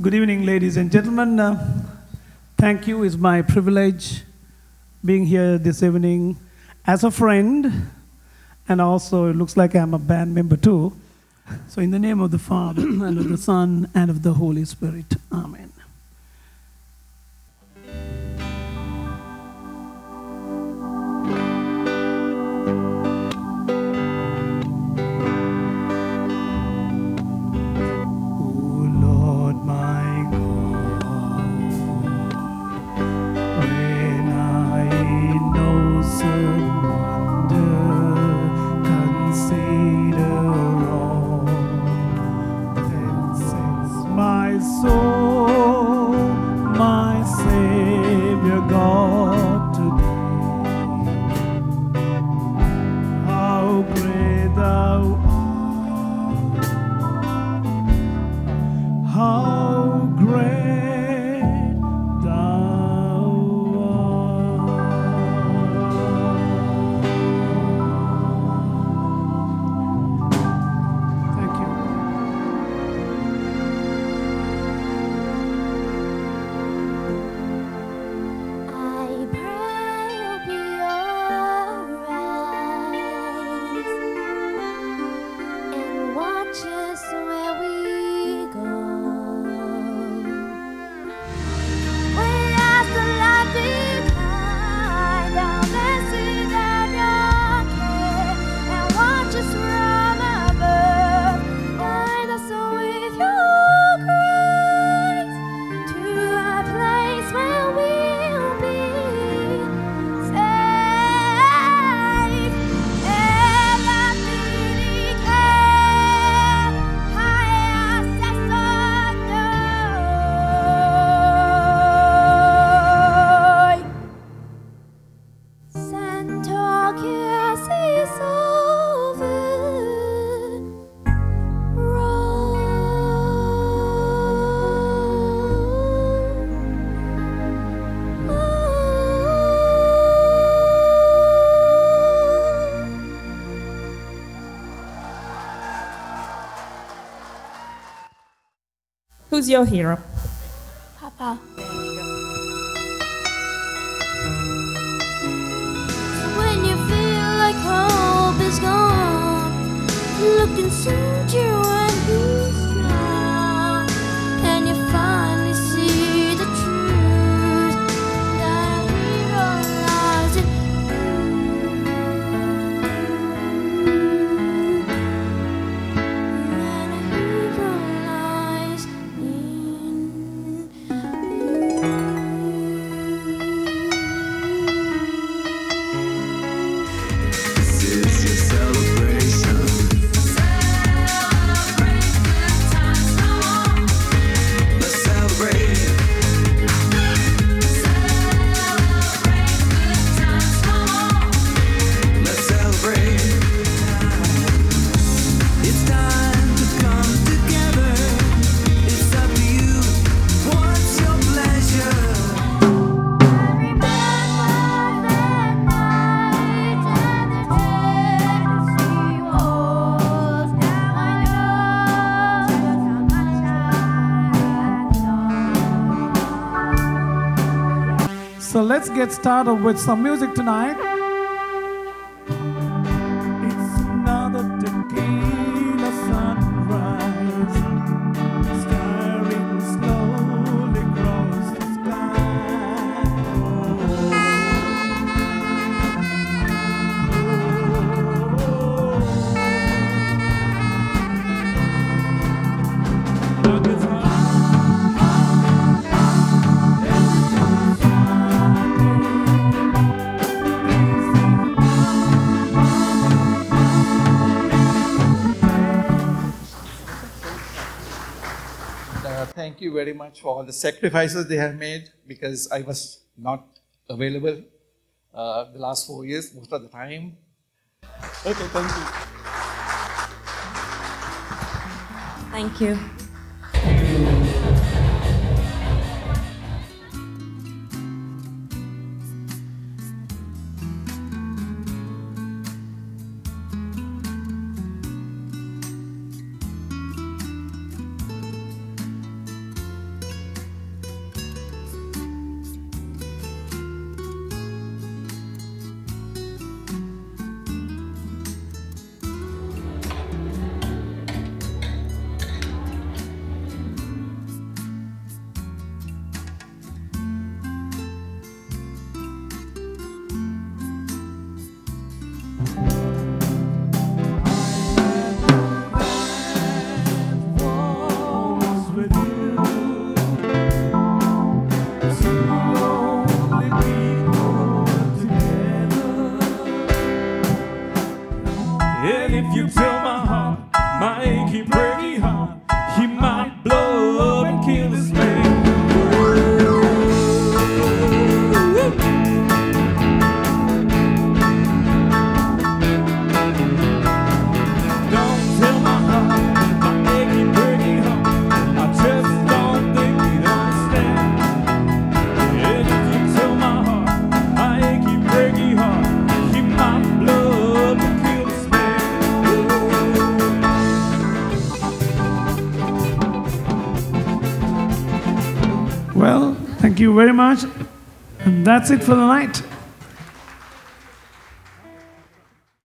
Good evening, ladies and gentlemen. Uh, thank you. It's my privilege being here this evening as a friend, and also it looks like I'm a band member too. So, in the name of the Father, and of the Son, and of the Holy Spirit. Amen. Great Who's your hero? Papa. When you feel like hope is gone, look inside So let's get started with some music tonight. Thank you very much for all the sacrifices they have made because I was not available uh, the last four years, most of the time. Okay, thank you. Thank you. Thank you very much. And that's it for the night.